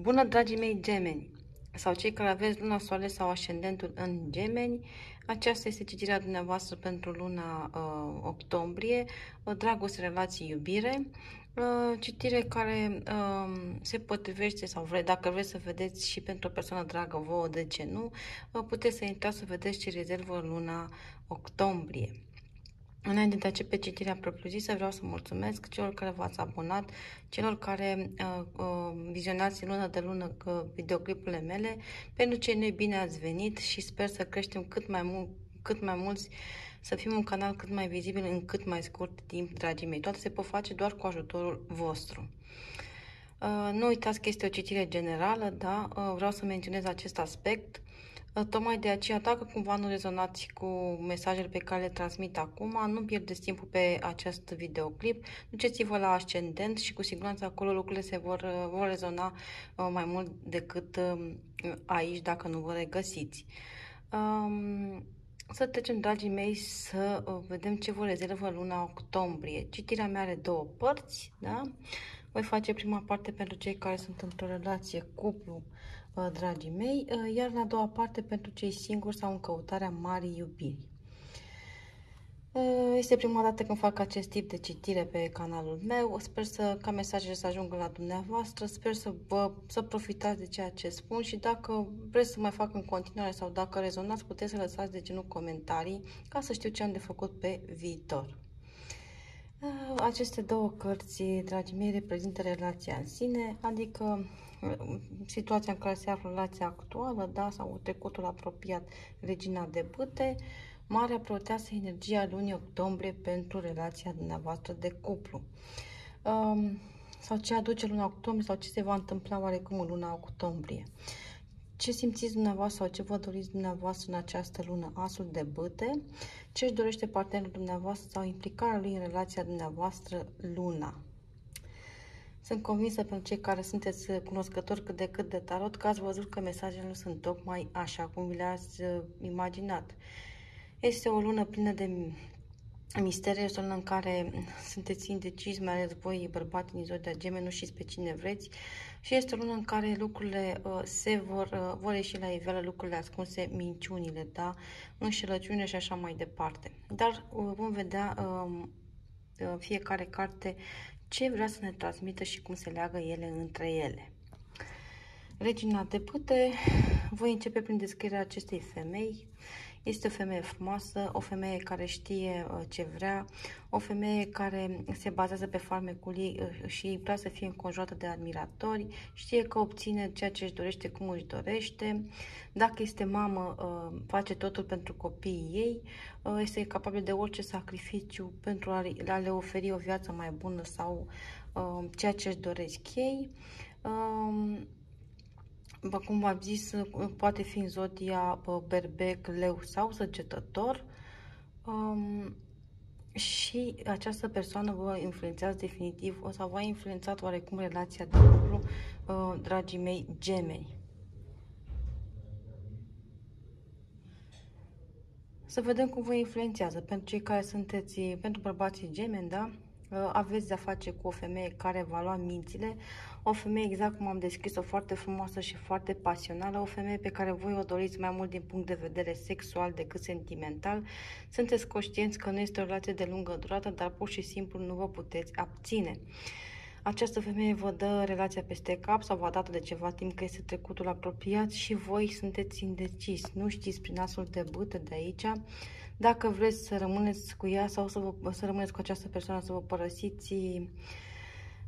Bună, dragii mei gemeni! Sau cei care aveți luna soare sau ascendentul în gemeni, aceasta este citirea dumneavoastră pentru luna uh, octombrie, uh, dragoste, relații, iubire, uh, citire care uh, se potrivește sau vre, dacă vreți să vedeți și pentru o persoană dragă vouă, de ce nu, uh, puteți să intrați să vedeți ce rezervă luna octombrie. Înainte de a începe citirea propriu-zisă, vreau să mulțumesc celor care v-ați abonat, celor care uh, uh, vizionați lună de lună uh, videoclipurile mele. Pentru cei noi bine ați venit și sper să creștem cât mai, mult, cât mai mulți, să fim un canal cât mai vizibil în cât mai scurt timp, dragii mei. Toate se pot face doar cu ajutorul vostru. Uh, nu uitați că este o citire generală, da? Uh, vreau să menționez acest aspect. Tocmai de aceea, dacă cumva nu rezonați cu mesajele pe care le transmit acum, nu pierdeți timpul pe acest videoclip, duceți-vă la ascendent și cu siguranță acolo lucrurile se vor, vor rezona uh, mai mult decât um, aici dacă nu vă regăsiți. Um, să trecem, dragii mei, să uh, vedem ce vă rezervă luna octombrie. Citirea mea are două părți, da? Voi face prima parte pentru cei care sunt într-o relație cuplu, Uh, dragii mei, uh, iar la a doua parte pentru cei singuri sau în căutarea marii iubiri. Uh, este prima dată când fac acest tip de citire pe canalul meu. Sper să, ca mesajele să ajungă la dumneavoastră. Sper să, vă, să profitați de ceea ce spun și dacă vreți să mai fac în continuare sau dacă rezonați, puteți să lăsați de genul comentarii ca să știu ce am de făcut pe viitor. Aceste două cărți, dragii mei, reprezintă relația în sine, adică situația în care se află relația actuală, da, sau trecutul apropiat, regina de bâte, Marea Preoteasă, energia lunii octombrie pentru relația dumneavoastră de cuplu. Um, sau ce aduce luna octombrie sau ce se va întâmpla oarecum în luna octombrie. Ce simțiți dumneavoastră sau ce vă doriți dumneavoastră în această lună? Asul de bâte. Ce își dorește partenerul dumneavoastră sau implicarea lui în relația dumneavoastră luna? Sunt convinsă pentru cei care sunteți cunoscători cât de cât de tarot că ați văzut că mesajele nu sunt tocmai așa cum vi le-ați uh, imaginat. Este o lună plină de mistere, este o lună în care sunteți indecizi, mai ales voi bărbați din zodia gemeni, nu știți pe cine vreți și este o lună în care lucrurile uh, se vor, uh, vor ieși la iveală, lucrurile ascunse, minciunile, da, înșelăciune și așa mai departe. Dar uh, vom vedea uh, fiecare carte ce vrea să ne transmită și cum se leagă ele între ele. Regina de pute, voi începe prin descrierea acestei femei. Este o femeie frumoasă, o femeie care știe uh, ce vrea, o femeie care se bazează pe farmecul ei uh, și vrea să fie înconjurată de admiratori, știe că obține ceea ce își dorește cum își dorește. Dacă este mamă, uh, face totul pentru copiii ei, este capabil de orice sacrificiu pentru a le oferi o viață mai bună sau ceea ce își doresc ei. Um, după cum v-am zis, poate fi în zodia berbec, leu sau săgetător. Um, și această persoană vă influențează definitiv o să vă influențat oarecum relația de lucru, uh, dragii mei gemeni. Să vedem cum vă influențează. Pentru cei care sunteți, pentru bărbații gemeni, da? Uh, aveți de-a face cu o femeie care va lua mințile, o femeie exact cum am descris-o, foarte frumoasă și foarte pasională, o femeie pe care voi o doriți mai mult din punct de vedere sexual decât sentimental. Sunteți conștienți că nu este o relație de lungă durată, dar pur și simplu nu vă puteți abține. Această femeie vă dă relația peste cap sau vă dată de ceva timp că este trecutul apropiat și voi sunteți indecis. Nu știți prin asul de bâtă de aici dacă vreți să rămâneți cu ea sau să, vă, să rămâneți cu această persoană, să vă părăsiți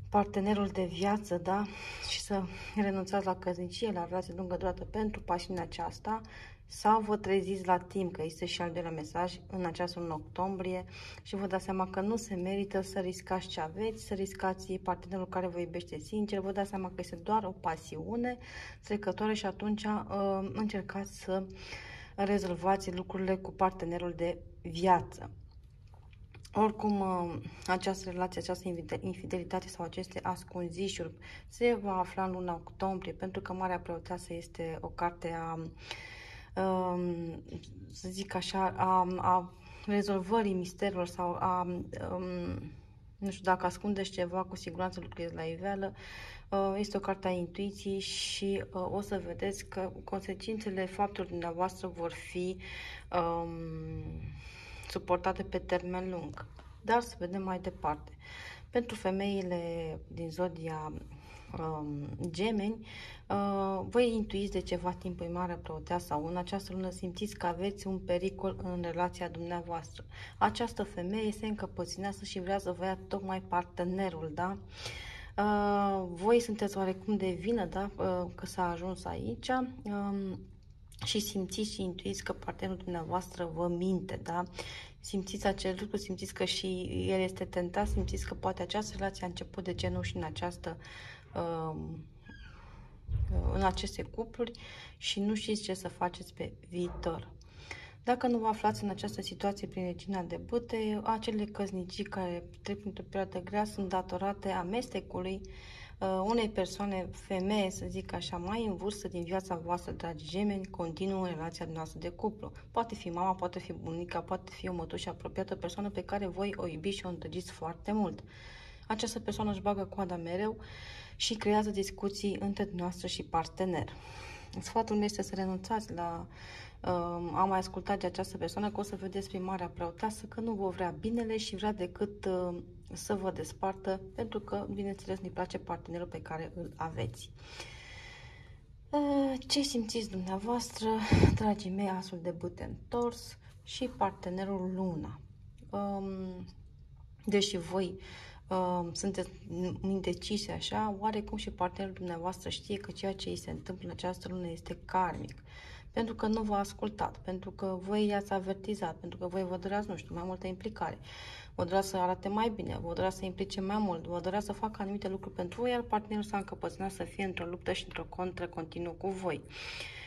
partenerul de viață, da? Și să renunțați la căsnicie, la relație lungă durată pentru pasiunea aceasta sau vă treziți la timp, că este și al doilea mesaj în această în octombrie și vă dați seama că nu se merită să riscați ce aveți, să riscați partenerul care vă iubește sincer, vă dați seama că este doar o pasiune trecătoare și atunci uh, încercați să rezolvați lucrurile cu partenerul de viață. Oricum, uh, această relație, această infidelitate sau aceste ascunzișuri se va afla în luna octombrie, pentru că Marea Preoteasă este o carte a, um, să zic așa, a, a rezolvării misterilor sau a um, Nu știu, dacă ascundeți ceva, cu siguranță lucrurile la iveală. Uh, este o carte a intuiției și uh, o să vedeți că consecințele faptului dumneavoastră vor fi um, suportate pe termen lung. Dar să vedem mai departe. Pentru femeile din zodia um, gemeni, uh, voi intuiți de ceva timp în mare preotea sau în această lună simțiți că aveți un pericol în relația dumneavoastră. Această femeie este încăpățineasă și vrea să vă ia tocmai partenerul, da? Uh, voi sunteți oarecum de vină, da, uh, că s-a ajuns aici. Uh, și simțiți și intuiți că partenerul dumneavoastră vă minte, da? Simțiți acel lucru, simțiți că și el este tentat, simțiți că poate această relație a început de genul și în această um, în aceste cupluri și nu știți ce să faceți pe viitor. Dacă nu vă aflați în această situație prin regina de bute, acele căsnicii care trec într-o perioadă grea sunt datorate amestecului uh, unei persoane, femeie, să zic așa, mai în vârstă din viața voastră, dragi gemeni, continuă în relația noastră de cuplu. Poate fi mama, poate fi bunica, poate fi o mătușă apropiată, o persoană pe care voi o iubiți și o întăgiți foarte mult. Această persoană își bagă coada mereu și creează discuții între noastră și partener. Sfatul meu este să renunțați la uh, a mai ascultat de această persoană, că o să vedeți prin Marea Preoteasă că nu vă vrea binele și vrea decât uh, să vă despartă, pentru că, bineînțeles, nu-i place partenerul pe care îl aveți. Uh, ce simțiți dumneavoastră, dragii mei, asul de bute întors și partenerul Luna? Um, deși voi uh, sunteți indecise așa, oarecum și partenerul dumneavoastră știe că ceea ce îi se întâmplă în această lună este karmic. Pentru că nu v-a ascultat, pentru că voi i-ați avertizat, pentru că voi vă doreați, nu știu, mai multă implicare. Vă dorea să arate mai bine, vă dorea să implice mai mult, vă dorea să facă anumite lucruri pentru voi, iar partenerul s-a încăpățânat să fie într-o luptă și într-o contră continuă cu voi. Uh,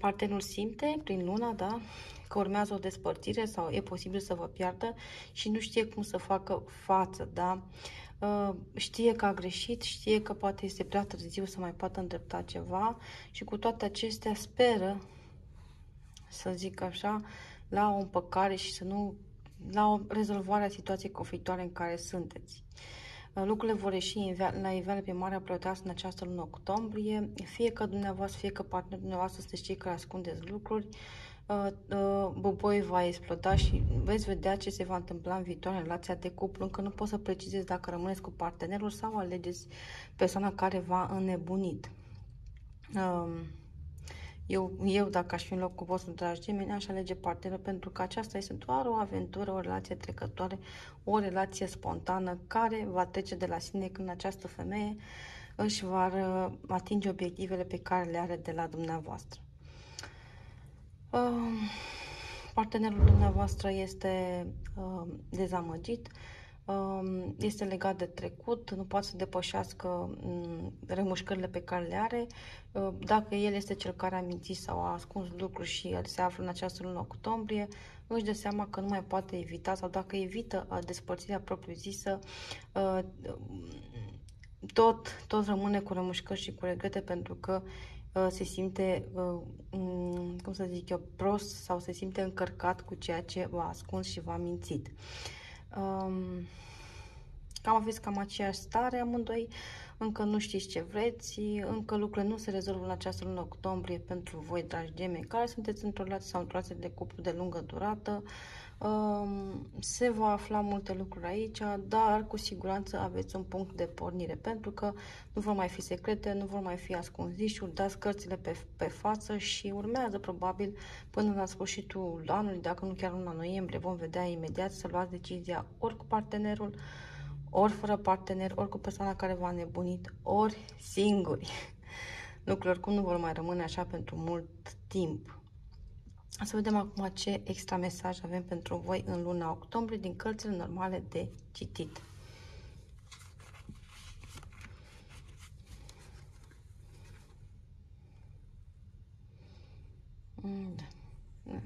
partenerul simte prin luna, da, că urmează o despărțire sau e posibil să vă piardă și nu știe cum să facă față, da? Uh, știe că a greșit, știe că poate este prea târziu să mai poată îndrepta ceva și cu toate acestea speră, să zic așa, la o împăcare și să nu la o rezolvare a situației conflictuale în care sunteți. Uh, lucrurile vor ieși la iveală pe Marea Preoteasă în această lună octombrie, fie că dumneavoastră, fie că partenerul dumneavoastră sunteți cei care ascundeți lucruri, Uh, uh, boboi va exploda și veți vedea ce se va întâmpla în viitor în relația de cuplu. Încă nu pot să precizez dacă rămâneți cu partenerul sau alegeți persoana care va înnebunit. Um, eu, eu, dacă aș fi în locul vostru, dragi gemeni, aș alege partenerul pentru că aceasta este doar o aventură, o relație trecătoare, o relație spontană care va trece de la sine când această femeie își va uh, atinge obiectivele pe care le are de la dumneavoastră. Uh, partenerul dumneavoastră este uh, dezamăgit, uh, este legat de trecut, nu poate să depășească um, remușcările pe care le are. Uh, dacă el este cel care a mințit sau a ascuns lucruri și el se află în această lună octombrie, își dă seama că nu mai poate evita sau dacă evită uh, despărțirea propriu-zisă, uh, tot, tot rămâne cu remușcări și cu regrete pentru că Uh, se simte, uh, mm, cum să zic eu, prost sau se simte încărcat cu ceea ce v-a ascuns și v-a mințit. Um, cam aveți cam aceeași stare amândoi, încă nu știți ce vreți, încă lucrurile nu se rezolvă în această lună octombrie pentru voi, dragi gemeni, care sunteți într-o relație sau într-o relație de cuplu de lungă durată, se va afla multe lucruri aici, dar cu siguranță aveți un punct de pornire, pentru că nu vor mai fi secrete, nu vor mai fi ascunzișuri, dați cărțile pe, pe față și urmează probabil până la sfârșitul anului, dacă nu chiar luna noiembrie, vom vedea imediat să luați decizia ori cu partenerul, ori fără partener, ori cu persoana care v-a nebunit, ori singuri. Lucrurile oricum nu vor mai rămâne așa pentru mult timp. Să vedem acum ce extra mesaj avem pentru voi în luna octombrie din cărțile normale de citit. Mm, da. Da.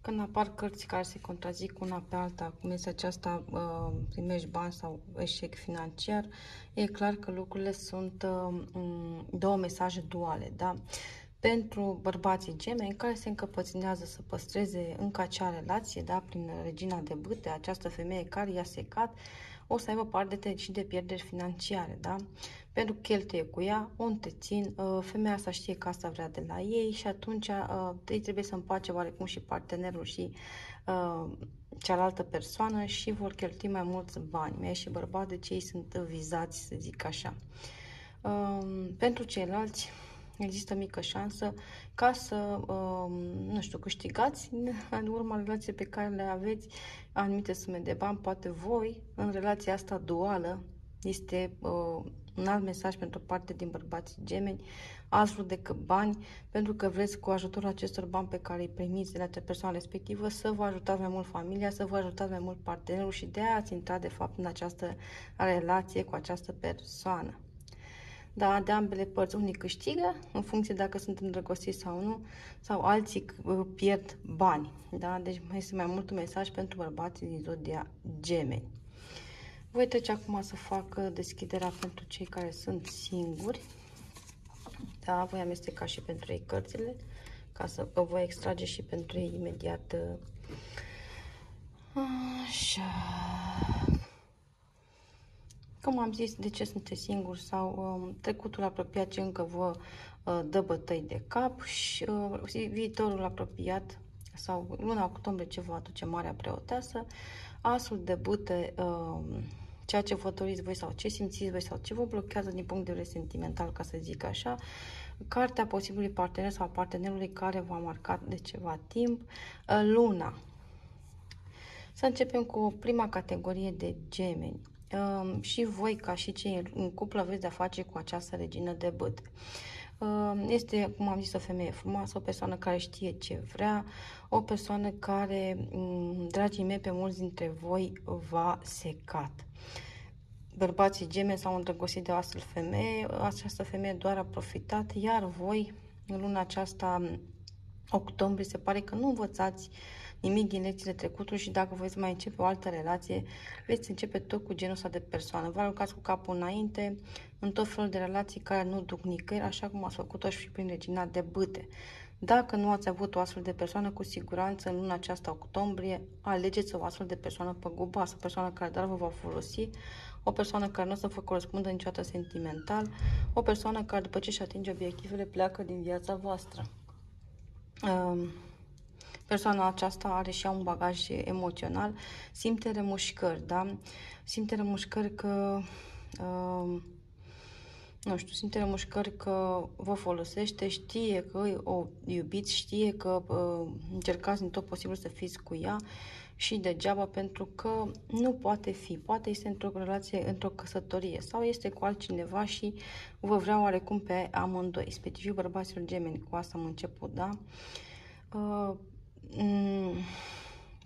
Când apar cărți care se contrazic una pe alta, cum este aceasta, uh, primești bani sau eșec financiar, e clar că lucrurile sunt uh, două mesaje duale, da? Pentru bărbații gemeni care se încăpăținează să păstreze încă acea relație, da, prin regina de bâte, această femeie care i-a secat, o să aibă parte de, și de pierderi financiare, da? Pentru că cheltuie cu ea, o întrețin, uh, femeia asta știe că asta vrea de la ei și atunci uh, ei trebuie să împace oarecum și partenerul și uh, cealaltă persoană și vor cheltui mai mulți bani, mai și bărbați, deci ei sunt vizați, să zic așa. Pentru ceilalți, există mică șansă ca să, um, nu știu, câștigați în urma relației pe care le aveți anumite sume de bani. Poate voi, în relația asta duală, este uh, un alt mesaj pentru parte din bărbații gemeni, altfel decât bani, pentru că vreți cu ajutorul acestor bani pe care îi primiți de la persoana respectivă să vă ajutați mai mult familia, să vă ajutați mai mult partenerul și de aia ați intrat de fapt în această relație cu această persoană. Da, de ambele părți unii câștigă în funcție dacă sunt îndrăgostiți sau nu, sau alții uh, pierd bani. Da? Deci mai este mai mult un mesaj pentru bărbații din zodia gemeni. Voi trece acum să fac uh, deschiderea pentru cei care sunt singuri. Da, voi amesteca și pentru ei cărțile, ca să vă voi extrage și pentru ei imediat. Uh, așa cum am zis, de ce sunteți singuri sau um, trecutul apropiat ce încă vă uh, dă bătăi de cap și uh, viitorul apropiat sau luna octombrie ce vă aduce Marea Preoteasă, asul de bute, uh, ceea ce vă doriți voi sau ce simțiți voi sau ce vă blochează din punct de vedere sentimental, ca să zic așa, cartea posibilului partener sau partenerului care v-a marcat de ceva timp, uh, luna. Să începem cu prima categorie de gemeni uh, și voi, ca și cei în cuplu, aveți de-a face cu această regină de băt. Uh, este, cum am zis, o femeie frumoasă, o persoană care știe ce vrea, o persoană care, um, dragii mei, pe mulți dintre voi va secat. Bărbații geme s-au îndrăgostit de o astfel femeie, această femeie doar a profitat, iar voi, în luna aceasta, octombrie, se pare că nu învățați uh, nimic din lecțiile trecutului și dacă veți mai începe o altă relație, veți începe tot cu genul ăsta de persoană. Vă aruncați cu capul înainte în tot felul de relații care nu duc nicăieri, așa cum ați făcut-o și prin regina de bâte. Dacă nu ați avut o astfel de persoană, cu siguranță în luna aceasta octombrie, alegeți o astfel de persoană păguboasă, o persoană care doar vă va folosi, o persoană care nu o să vă corespundă niciodată sentimental, o persoană care după ce își atinge obiectivele pleacă din viața voastră. Um, Persoana aceasta are și un bagaj emoțional, simte remușcări, da? Simte remușcări că, uh, nu știu, simte remușcări că vă folosește, știe că o iubiți, știe că uh, încercați din tot posibil să fiți cu ea și degeaba pentru că nu poate fi. Poate este într-o relație, într-o căsătorie sau este cu altcineva și vă vrea oarecum pe amândoi. Specific bărbaților gemeni, cu asta am început, da? Uh, mm,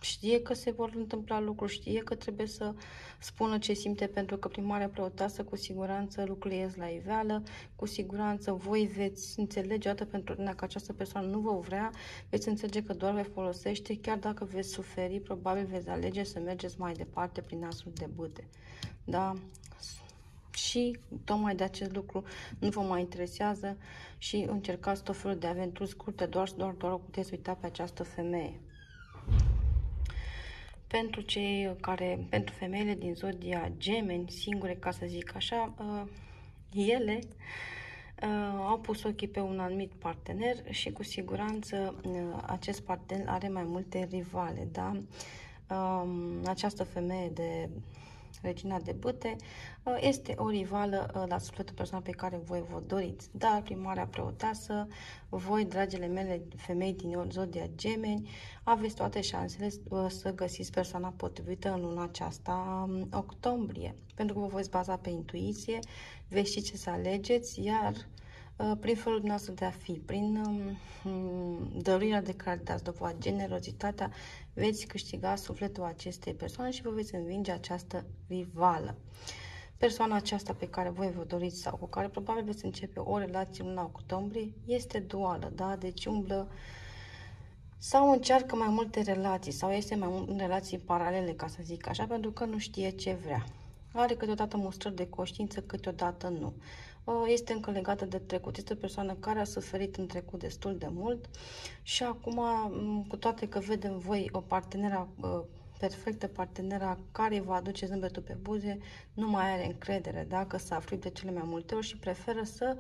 știe că se vor întâmpla lucruri, știe că trebuie să spună ce simte, pentru că prin marea preotasă cu siguranță lucrurile ies la iveală, cu siguranță voi veți înțelege odată pentru că această persoană nu vă vrea, veți înțelege că doar vă folosește, chiar dacă veți suferi, probabil veți alege să mergeți mai departe prin asul de bâte. Da? Și tocmai de acest lucru nu vă mai interesează și încercați tot felul de aventuri scurte, doar, doar, doar puteți uita pe această femeie. Pentru cei care, pentru femeile din zodia gemeni, singure, ca să zic așa, uh, ele uh, au pus ochii pe un anumit partener și cu siguranță uh, acest partener are mai multe rivale, da? Această femeie de regina de bâte, uh, este o rivală uh, la sufletul persoanei pe care voi vă doriți. Dar prin marea preotasă, voi, dragile mele femei din zodia gemeni, aveți toate șansele uh, să găsiți persoana potrivită în luna aceasta um, octombrie. Pentru că vă voi baza pe intuiție, veți ști ce să alegeți, iar Uh, prin felul nostru de a fi, prin um, dăruirea de care dați dovadă, generozitatea, veți câștiga sufletul acestei persoane și vă veți învinge această rivală. Persoana aceasta pe care voi vă doriți sau cu care probabil veți începe o relație în luna octombrie este duală, da? Deci umblă sau încearcă mai multe relații sau este mai mult în relații paralele, ca să zic așa, pentru că nu știe ce vrea. Are câteodată mustrări de conștiință, câteodată nu. Uh, este încă legată de trecut. Este o persoană care a suferit în trecut destul de mult și acum, mm, cu toate că vedem voi o parteneră uh, perfectă, partenera care va aduce zâmbetul pe buze, nu mai are încredere, dacă s-a aflit de cele mai multe ori și preferă să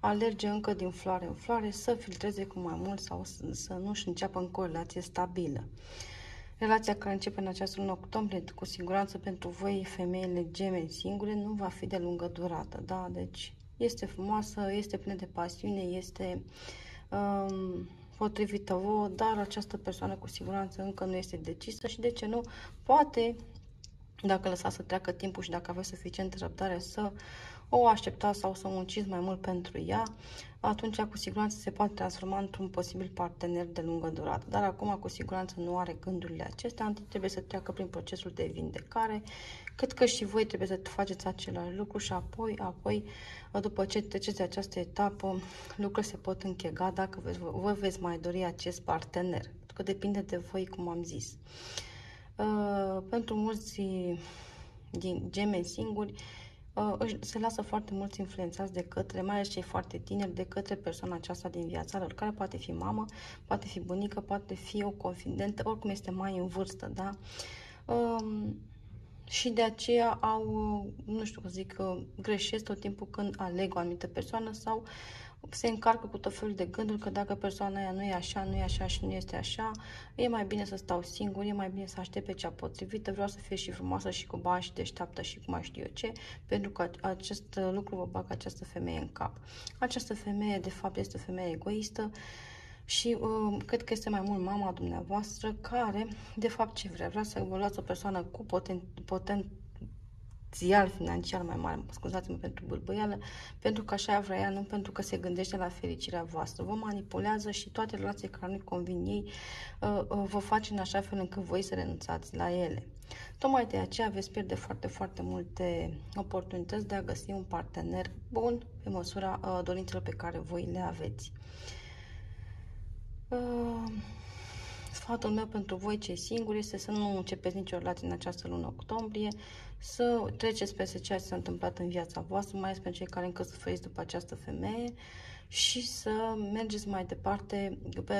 alerge încă din floare în floare, să filtreze cu mai mult sau să, să nu-și înceapă încă o relație stabilă. Relația care începe în această lună octombrie, cu siguranță pentru voi, femeile gemeni singure, nu va fi de lungă durată, da? Deci este frumoasă, este plină de pasiune, este um, potrivită vouă, dar această persoană cu siguranță încă nu este decisă și de ce nu, poate, dacă lăsați să treacă timpul și dacă aveți suficient răbdare să o așteptați sau să munciți mai mult pentru ea, atunci cu siguranță se poate transforma într-un posibil partener de lungă durată. Dar acum cu siguranță nu are gândurile acestea, întâi trebuie să treacă prin procesul de vindecare, cât că și voi trebuie să faceți același lucru și apoi, apoi după ce treceți această etapă, lucrurile se pot închega dacă vă veți mai dori acest partener. Că depinde de voi, cum am zis. Uh, pentru mulți din gemeni singuri, uh, se lasă foarte mulți influențați de către, mai ales cei foarte tineri, de către persoana aceasta din viața lor, care poate fi mamă, poate fi bunică, poate fi o confidentă, oricum este mai în vârstă, da? Um, și de aceea au, nu știu cum zic, greșesc tot timpul când aleg o anumită persoană sau se încarcă cu tot felul de gânduri că dacă persoana aia nu e așa, nu e așa și nu este așa, e mai bine să stau singur, e mai bine să aștept pe cea potrivită, vreau să fie și frumoasă și cu bani și deșteaptă și cum mai știu eu ce, pentru că acest lucru vă bagă această femeie în cap. Această femeie, de fapt, este o femeie egoistă, și uh, cred că este mai mult mama dumneavoastră care, de fapt, ce vrea? Vrea să vă luați o persoană cu poten, potențial financiar mai mare, scuzați-mă pentru bâlbâială, pentru că așa vrea ea, nu pentru că se gândește la fericirea voastră. Vă manipulează și toate relațiile care nu-i convin ei uh, uh, vă face în așa fel încât voi să renunțați la ele. Tocmai de aceea veți pierde foarte, foarte multe oportunități de a găsi un partener bun pe măsura uh, dorințelor pe care voi le aveți. Uh, sfatul meu pentru voi cei singuri este să nu începeți nicio relație în această lună octombrie, să treceți peste ceea ce s-a întâmplat în viața voastră, mai ales pentru cei care încă suferiți după această femeie și să mergeți mai departe,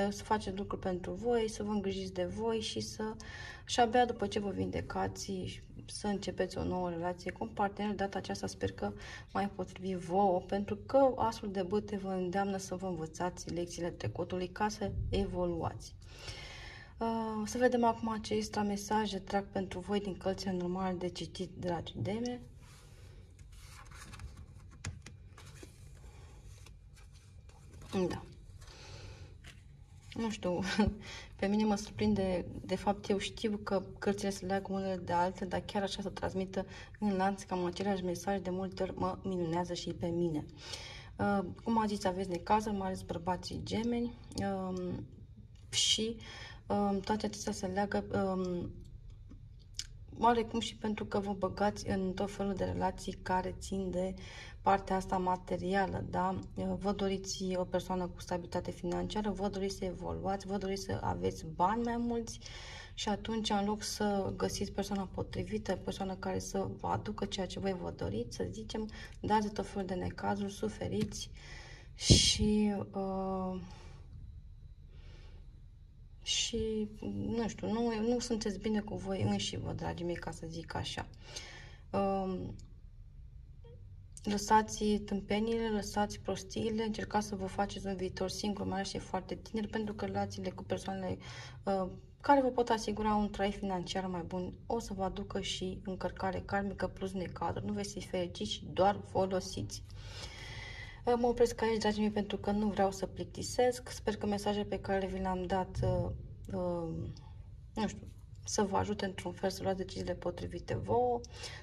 să faceți lucruri pentru voi, să vă îngrijiți de voi și să și abia după ce vă vindecați să începeți o nouă relație cu un partener. Data aceasta sper că mai potrivit vouă, pentru că astfel de băte vă îndeamnă să vă învățați lecțiile trecutului ca să evoluați. Uh, să vedem acum ce extra mesaje trag pentru voi din călțile normale de citit, dragi deme. Da. Nu știu, pe mine mă surprinde, de fapt eu știu că cărțile se leagă unele de altele, dar chiar așa să transmită în lanț cam același mesaj, de multe ori mă minunează și pe mine. Uh, cum a zis, aveți necazuri, mai ales bărbații gemeni uh, și uh, toate acestea se leagă uh, oarecum și pentru că vă băgați în tot felul de relații care țin de partea asta materială, da? Vă doriți o persoană cu stabilitate financiară, vă doriți să evoluați, vă doriți să aveți bani mai mulți și atunci, în loc să găsiți persoana potrivită, persoana care să vă aducă ceea ce voi vă doriți, să zicem, dați tot felul de necazuri, suferiți și uh, și, nu știu, nu, nu sunteți bine cu voi înși vă, dragii mei, ca să zic așa. Uh, lăsați tâmpenile, lăsați prostiile, încercați să vă faceți un viitor singur, mai ales și foarte tineri, pentru că relațiile cu persoanele uh, care vă pot asigura un trai financiar mai bun, o să vă aducă și încărcare karmică plus necadru. Nu veți fi fericiți și doar folosiți. Uh, mă opresc aici, dragii mei, pentru că nu vreau să plictisesc. Sper că mesajele pe care vi le-am dat, uh, uh, nu știu, să vă ajute într-un fel să luați deciziile potrivite vouă.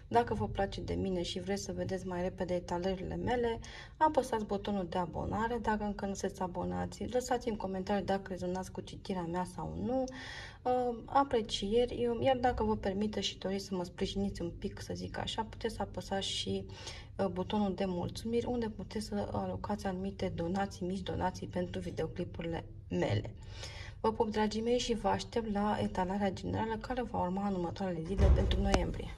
Dacă vă place de mine și vreți să vedeți mai repede etalările mele, apăsați butonul de abonare. Dacă încă nu sunteți abonați, lăsați în comentarii dacă rezonați cu citirea mea sau nu. Uh, aprecieri, iar dacă vă permite și doriți să mă sprijiniți un pic, să zic așa, puteți să apăsați și uh, butonul de mulțumiri, unde puteți să alocați anumite donații, mici donații pentru videoclipurile mele. Vă pup, dragii mei, și vă aștept la etalarea generală care va urma în următoarele zile pentru noiembrie.